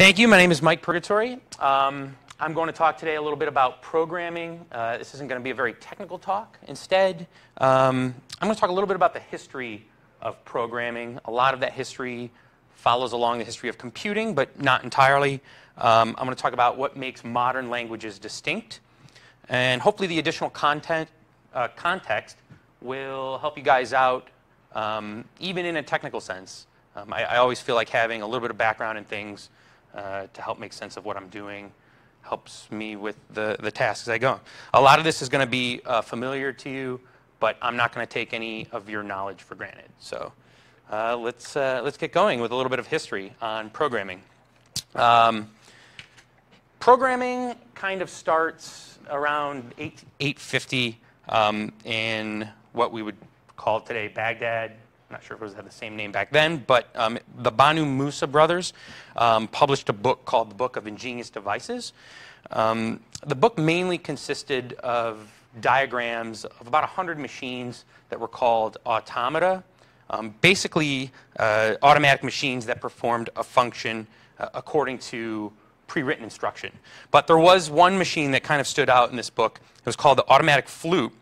Thank you. My name is Mike Purgatori. Um, I'm going to talk today a little bit about programming. Uh, this isn't going to be a very technical talk. Instead, um, I'm going to talk a little bit about the history of programming. A lot of that history follows along the history of computing, but not entirely. Um, I'm going to talk about what makes modern languages distinct. And hopefully, the additional content, uh, context will help you guys out, um, even in a technical sense. Um, I, I, always feel like having a little bit of background in things uh, to help make sense of what I'm doing helps me with the, the tasks I go. A lot of this is going to be uh, familiar to you, but I'm not going to take any of your knowledge for granted. So uh, let's, uh, let's get going with a little bit of history on programming. Um, programming kind of starts around 8, 850 um, in what we would call today Baghdad, I'm not sure if it was had the same name back then, but um, the Banu Musa brothers um, published a book called the Book of Ingenious Devices. Um, the book mainly consisted of diagrams of about 100 machines that were called automata, um, basically uh, automatic machines that performed a function uh, according to pre-written instruction. But there was one machine that kind of stood out in this book. It was called the automatic flute,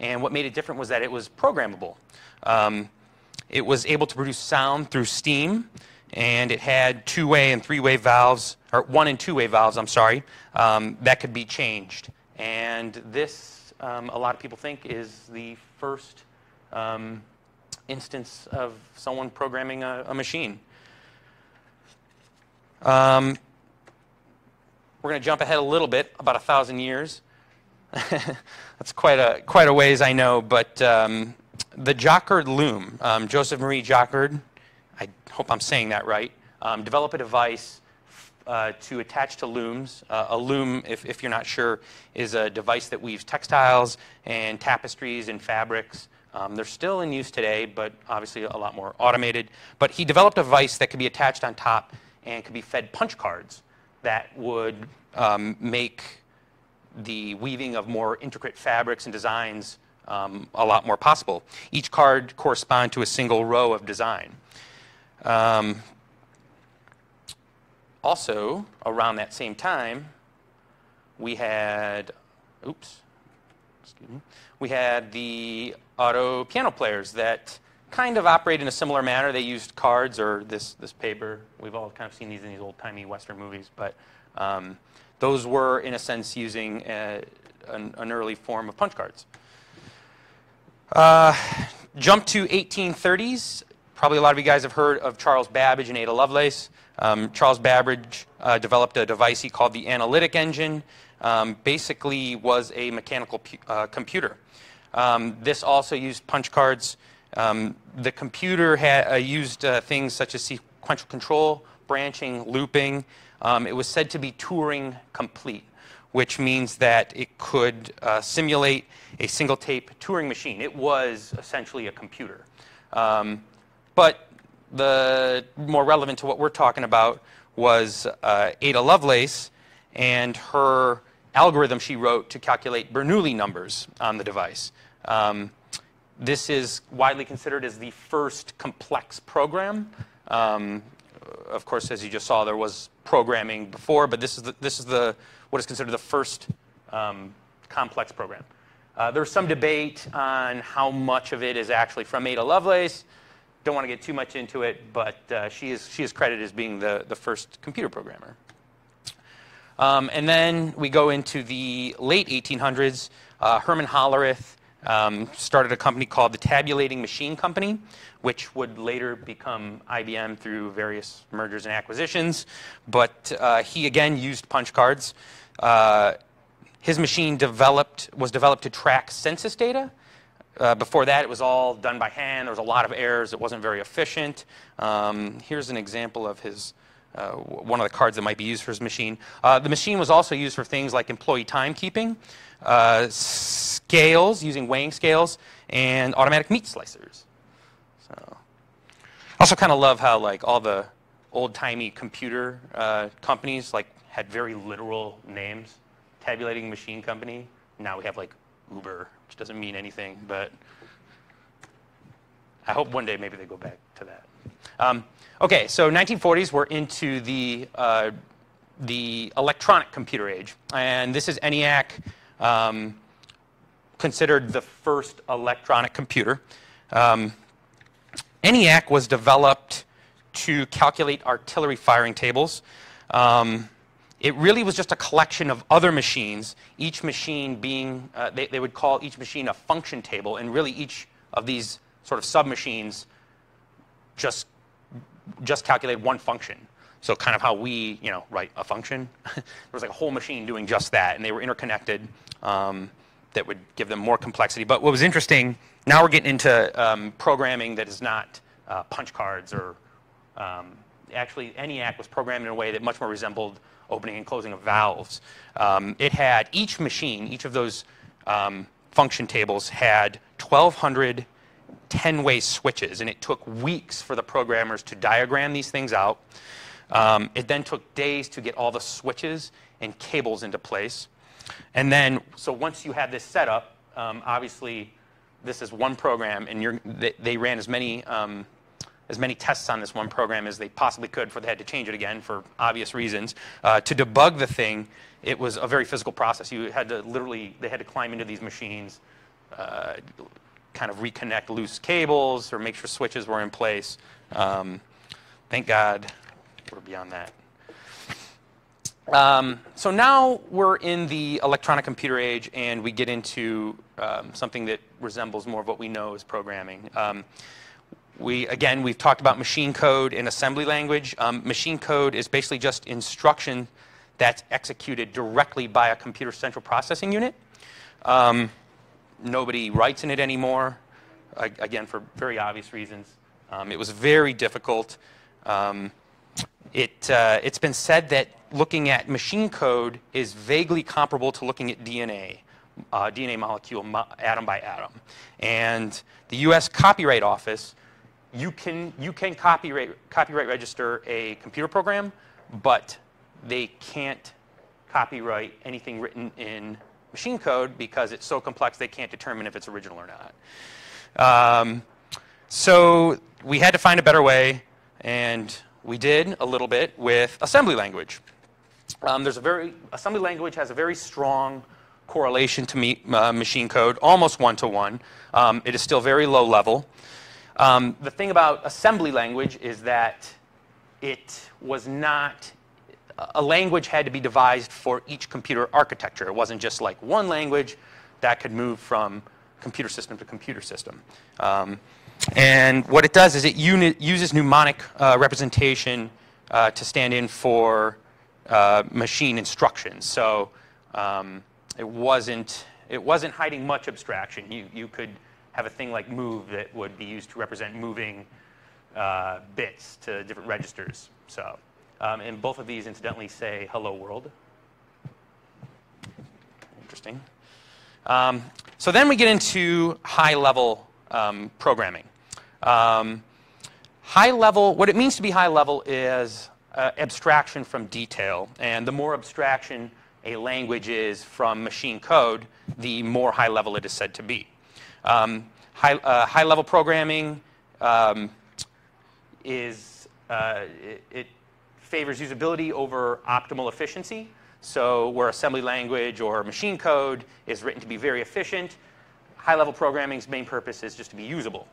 and what made it different was that it was programmable. Um, it was able to produce sound through steam, and it had two-way and three-way valves, or one and two-way valves, I'm sorry, um, that could be changed. And this, um, a lot of people think, is the first um, instance of someone programming a, a machine. Um, we're going to jump ahead a little bit, about a thousand years. That's quite a quite a ways, I know, but um, the Jacquard loom, um, Joseph Marie Jacquard, I hope I'm saying that right, um, developed a device uh, to attach to looms. Uh, a loom, if, if you're not sure, is a device that weaves textiles and tapestries and fabrics. Um, they're still in use today, but obviously a lot more automated. But he developed a device that could be attached on top and could be fed punch cards that would um, make the weaving of more intricate fabrics and designs um, a lot more possible. Each card corresponds to a single row of design. Um, also, around that same time, we had, oops, excuse me, we had the auto piano players that kind of operate in a similar manner. They used cards or this, this paper. We've all kind of seen these in these old-timey Western movies, but um, those were, in a sense, using a, an, an early form of punch cards. Uh, jump to 1830s. Probably a lot of you guys have heard of Charles Babbage and Ada Lovelace. Um, Charles Babbage uh, developed a device he called the analytic engine. Um, basically was a mechanical uh, computer. Um, this also used punch cards. Um, the computer had, uh, used uh, things such as sequential control, branching, looping. Um, it was said to be Turing complete which means that it could uh, simulate a single tape Turing machine. It was essentially a computer. Um, but the more relevant to what we're talking about was uh, Ada Lovelace and her algorithm she wrote to calculate Bernoulli numbers on the device. Um, this is widely considered as the first complex program. Um, of course, as you just saw, there was programming before, but this is the, this is the what is considered the first um, complex program. Uh, there's some debate on how much of it is actually from Ada Lovelace. Don't want to get too much into it, but uh, she, is, she is credited as being the, the first computer programmer. Um, and then we go into the late 1800s. Uh, Herman Hollerith um, started a company called the Tabulating Machine Company, which would later become IBM through various mergers and acquisitions. But uh, he again used punch cards. Uh, his machine developed, was developed to track census data. Uh, before that, it was all done by hand. There was a lot of errors. It wasn't very efficient. Um, here's an example of his uh, one of the cards that might be used for his machine. Uh, the machine was also used for things like employee timekeeping, uh, scales, using weighing scales, and automatic meat slicers. So, also kind of love how like all the old-timey computer uh, companies like had very literal names. Tabulating machine company. Now we have like Uber, which doesn't mean anything, but I hope one day maybe they go back to that. Um, okay, so 1940s, we're into the uh, the electronic computer age. And this is ENIAC, um, considered the first electronic computer. Um, ENIAC was developed to calculate artillery firing tables. Um, it really was just a collection of other machines, each machine being, uh, they, they would call each machine a function table, and really each of these sort of sub-machines just, just calculate one function. So kind of how we, you know, write a function. there was like a whole machine doing just that, and they were interconnected. Um, that would give them more complexity. But what was interesting, now we're getting into um, programming that is not uh, punch cards or um, actually ENIAC was programmed in a way that much more resembled opening and closing of valves. Um, it had each machine, each of those um, function tables had 1,200 10-way switches, and it took weeks for the programmers to diagram these things out. Um, it then took days to get all the switches and cables into place. And then, so once you had this set up, um, obviously this is one program, and they, they, ran as many, um, as many tests on this one program as they possibly could for they had to change it again for obvious reasons. Uh, to debug the thing, it was a very physical process. You had to literally, they had to climb into these machines, uh, kind of reconnect loose cables or make sure switches were in place. Um, thank God we're beyond that. Um, so now we're in the electronic computer age, and we get into um, something that resembles more of what we know as programming. Um, we again, we've talked about machine code and assembly language. Um, machine code is basically just instruction that's executed directly by a computer central processing unit. Um, nobody writes in it anymore, again, for very obvious reasons. Um, it was very difficult. It, uh, it's been said that looking at machine code is vaguely comparable to looking at DNA, uh, DNA molecule, mo atom by atom. And the US Copyright Office, you can, you can copyright, copyright register a computer program, but they can't copyright anything written in machine code because it's so complex they can't determine if it's original or not. Um, so we had to find a better way, and we did a little bit with assembly language. Um, there's a very, assembly language has a very strong correlation to me, uh, machine code, almost one-to-one. Um, it is still very low level. Um, the thing about assembly language is that it was not, a language had to be devised for each computer architecture. It wasn't just like one language that could move from computer system to computer system. Um, and what it does is it uses mnemonic uh, representation uh, to stand in for uh, machine instructions. So um, it wasn't it wasn't hiding much abstraction. You you could have a thing like move that would be used to represent moving uh, bits to different registers. So um, and both of these incidentally say hello world. Interesting. Um, so then we get into high level um, programming. Um, high level, what it means to be high level is uh, abstraction from detail. And the more abstraction a language is from machine code, the more high level it is said to be. Um, high, uh, high level programming um, is, uh, it, it, favors usability over optimal efficiency. So where assembly language or machine code is written to be very efficient, high level programming's main purpose is just to be usable.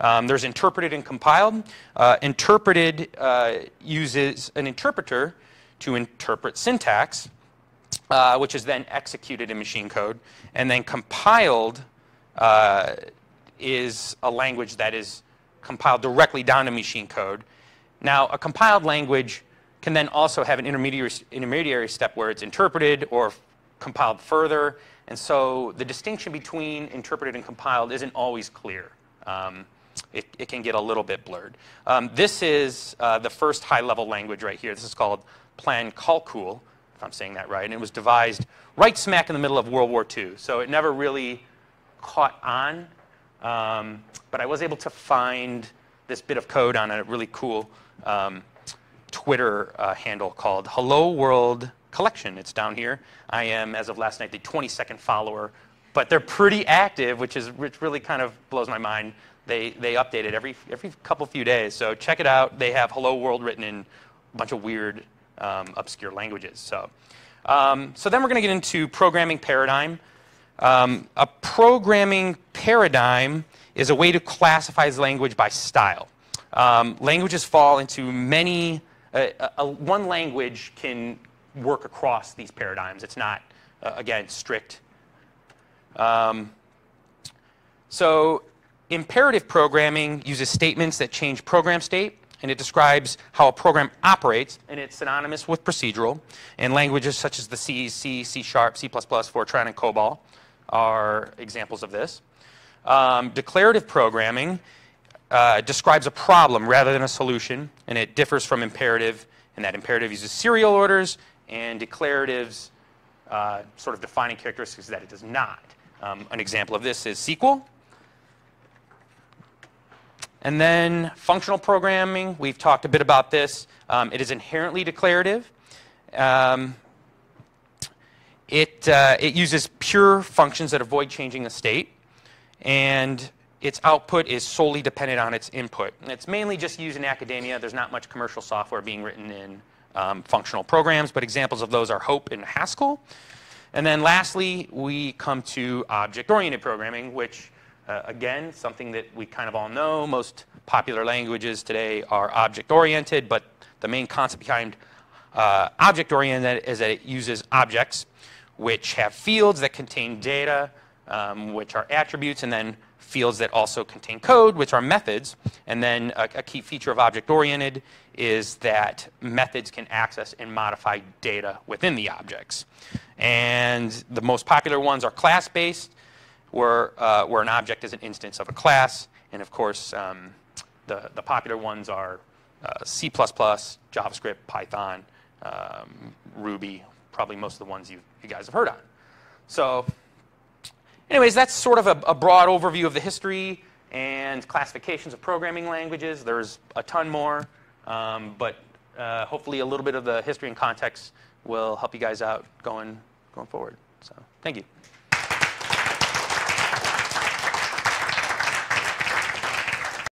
Um, there's interpreted and compiled. Uh, interpreted uh, uses an interpreter to interpret syntax, uh, which is then executed in machine code. And then compiled uh, is a language that is compiled directly down to machine code. Now, a compiled language can then also have an intermediary, intermediary step where it's interpreted or compiled further. And so the distinction between interpreted and compiled isn't always clear. Um, it, it can get a little bit blurred. Um, this is uh, the first high-level language right here. This is called Plankalkül, if I'm saying that right, and it was devised right smack in the middle of World War II. So it never really caught on, um, but I was able to find this bit of code on a really cool um, Twitter uh, handle called Hello World Collection. It's down here. I am, as of last night, the 22nd follower, but they're pretty active, which is which really kind of blows my mind. They, they update it every, every couple few days. So check it out. They have hello world written in a bunch of weird um, obscure languages. So, um, so then we're going to get into programming paradigm. Um, a programming paradigm is a way to classify language by style. Um, languages fall into many, uh, uh, one language can work across these paradigms. It's not, uh, again, strict. Um, so imperative programming uses statements that change program state and it describes how a program operates, and it's synonymous with procedural. And languages such as the C, C, C Sharp, C++, Fortran, and COBOL are examples of this. Um, declarative programming uh, describes a problem rather than a solution, and it differs from imperative, and that imperative uses serial orders, and declaratives uh, sort of defining characteristics that it does not. Um, an example of this is SQL. And then functional programming, we've talked a bit about this. Um, it is inherently declarative. Um, it, uh, it uses pure functions that avoid changing the state. And its output is solely dependent on its input. And it's mainly just used in academia. There's not much commercial software being written in um, functional programs, but examples of those are Hope and Haskell. And then lastly, we come to object-oriented programming, which uh, again, something that we kind of all know. Most popular languages today are object-oriented, but the main concept behind uh, object-oriented is that it uses objects which have fields that contain data, um, which are attributes, and then fields that also contain code, which are methods. And then a, a key feature of object-oriented is that methods can access and modify data within the objects. And the most popular ones are class-based, where, uh, where an object is an instance of a class. And of course, um, the, the popular ones are uh, C++, JavaScript, Python, um, Ruby, probably most of the ones you, you guys have heard on. So anyways, that's sort of a, a broad overview of the history and classifications of programming languages. There's a ton more, um, but uh, hopefully a little bit of the history and context will help you guys out going, going forward. So thank you.